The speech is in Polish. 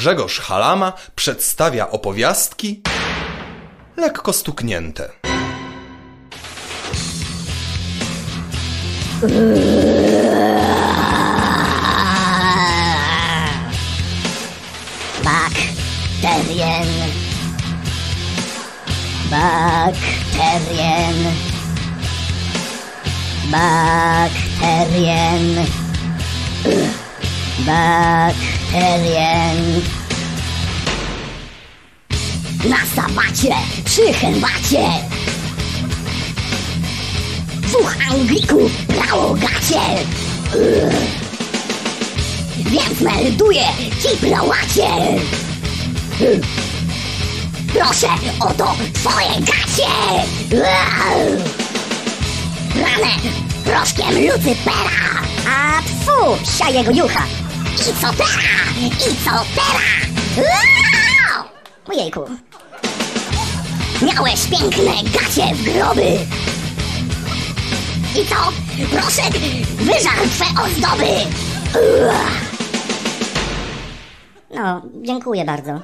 Grzegorz Halama przedstawia opowiastki lekko stuknięte. Bakterien. Bakterien. Bakterien. Bakterien. Na sabacie przy herbacie Dwóch Anglików brało gacie. Więc melduję ci prałacie Ugh. Proszę o to twoje gacie Ugh. Rane proszkiem Lucypera A pfu, psia jego jucha I co teraz? I co teraz? Ojejku Miałeś piękne gacie w groby I co? Proszek wyżarł twe ozdoby Ugh. No, dziękuję bardzo.